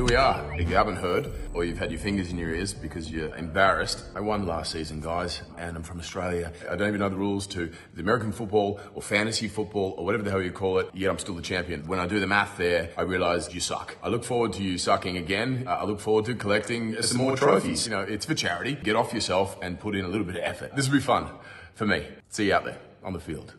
Here we are. If you haven't heard, or you've had your fingers in your ears because you're embarrassed, I won last season, guys, and I'm from Australia. I don't even know the rules to the American football or fantasy football or whatever the hell you call it, yet I'm still the champion. When I do the math there, I realize you suck. I look forward to you sucking again. Uh, I look forward to collecting some more trophies. You know, it's for charity. Get off yourself and put in a little bit of effort. This will be fun for me. See you out there on the field.